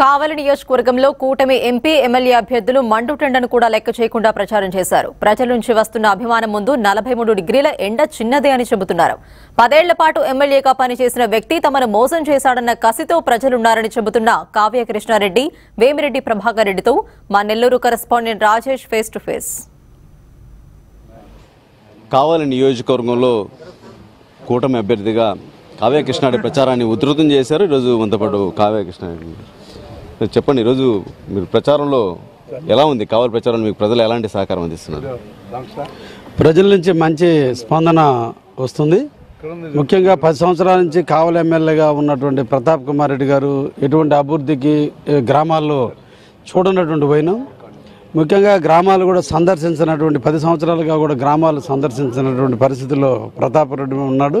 కావలి నియోజకవర్గంలో కూటమి MP MLA అభ్యర్థులు మండుటెండను కూడా లెక్క చేయకుండా ప్రచారం చేశారు. ప్రజల నుంచి వస్తున్న అభిమానం ముందు నలభై మూడు డిగ్రీల ఎండ చిన్నదే అని చెబుతున్నారు. పదేళ్ళ పాటు ఎమ్మెల్యేగా పనిచేసిన వ్యక్తి తమను మోసం చేశాడన్న కసితో ప్రజలున్నారని చెబుతున్న కావ్య కృష్ణారెడ్డి వేమిరెడ్డి ప్రభాకర్ రెడ్డితో మా Nellore correspondent Rajesh face to face. Kavali నియోజకవర్గంలో కూటమి అభ్యర్థిగా కావ్య కృష్ణారెడ్డి ప్రచారాన్ని ఉధృతం చేశారు. ఈరోజు మనతో పాటు కావ్య కృష్ణారెడ్డి. చెప్పండి ఈరోజు మీరు ప్రచారంలో ఎలా ఉంది? కావాలి ప్రచారం మీకు ప్రజలు ఎలాంటి సహకారం అందిస్తున్నారు? ప్రజల నుంచి మంచి స్పందన వస్తుంది. ముఖ్యంగా పది సంవత్సరాల నుంచి కావలి ఎమ్మెల్యేగా ఉన్నటువంటి ప్రతాప్ కుమార్ రెడ్డి గారు ఎటువంటి అభివృద్ధికి గ్రామాల్లో చూడనటువంటి పోయినాం ముఖ్యంగా గ్రామాలు కూడా సందర్శించినటువంటి పది సంవత్సరాలుగా కూడా గ్రామాలు సందర్శించినటువంటి పరిస్థితుల్లో ప్రతాప్ రెడ్డి ఉన్నాడు.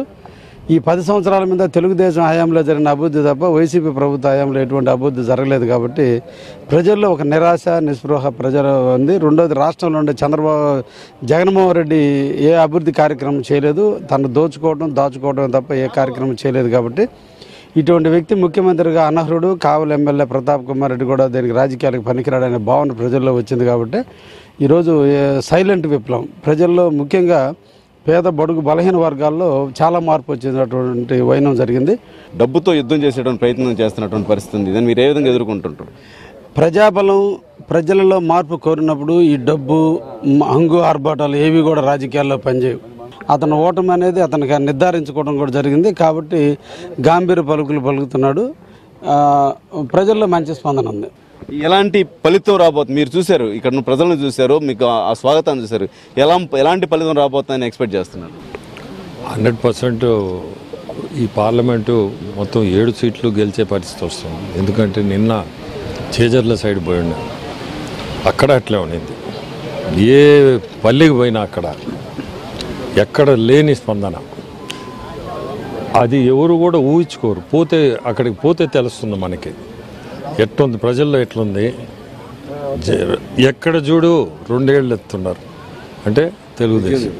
ఈ పది సంవత్సరాల మీద తెలుగుదేశం హయాంలో జరిగిన అభివృద్ధి తప్ప వైసీపీ ప్రభుత్వ హయాంలో ఎటువంటి అభివృద్ధి జరగలేదు కాబట్టి ప్రజల్లో ఒక నిరాశ నిస్పృహ ప్రజలు ఉంది. రెండోది రాష్ట్రంలో ఉండే చంద్రబాబు జగన్మోహన్ రెడ్డి ఏ అభివృద్ధి కార్యక్రమం చేయలేదు. తను దోచుకోవడం దాచుకోవడం తప్ప ఏ కార్యక్రమం చేయలేదు కాబట్టి ఇటువంటి వ్యక్తి ముఖ్యమంత్రిగా అనర్హుడు. కావలి ఎమ్మెల్యే ప్రతాప్ కుమార్ రెడ్డి కూడా దీనికి రాజకీయాలకు పనికిరాడనే భావన ప్రజల్లో వచ్చింది కాబట్టి ఈరోజు సైలెంట్ విప్లవం. ప్రజల్లో ముఖ్యంగా పేద బడుగు బలహీన వర్గాల్లో చాలా మార్పు వచ్చినటువంటి వైనం జరిగింది. డబ్బుతో యుద్ధం చేసేటువంటి ప్రయత్నం చేస్తున్నటువంటి పరిస్థితి దాన్ని మీరు ఏ విధంగా ఎదుర్కొంటుంటారు? ప్రజాబలం ప్రజలలో మార్పు కోరినప్పుడు ఈ డబ్బు హంగు ఆర్భాటాలు ఏవి కూడా రాజకీయాల్లో పనిచేయవు. అతను ఓటమి అనేది అతనికి నిర్ధారించుకోవడం కూడా జరిగింది. కాబట్టి గాంభీర పలుకులు పలుకుతున్నాడు. ప్రజల్లో మంచి స్పందన ఉంది. ఎలాంటి ఫలితం రాబోతుంది మీరు చూశారు ఇక్కడ ప్రజలను చూశారు మీకు ఆ- స్వాగతాన్ని చూశారు. ఎలా ఎలాంటి ఫలితం రాబోతుందని ఎక్స్పెక్ట్ చేస్తున్నారు? హండ్రెడ్ పర్సెంట్ ఈ పార్లమెంటు మొత్తం ఏడు సీట్లు గెలిచే పరిస్థితి వస్తుంది. ఎందుకంటే నిన్న చేజర్ల సైడ్ పోయిండు. అక్కడ అట్లే ఉండింది ఏ పల్లెకి పోయినా అక్కడ ఎక్కడ లేని స్పందన. అది ఎవరు కూడా ఊహించుకోరు. పోతే అక్కడికి పోతే తెలుస్తుంది మనకి. ఎట్లుంది? ప్రజల్లో ఎట్లుంది? జ- ఎక్కడ చూడు రెండేళ్ళు ఎత్తున్నారు. అంటే తెలుగుదేశం.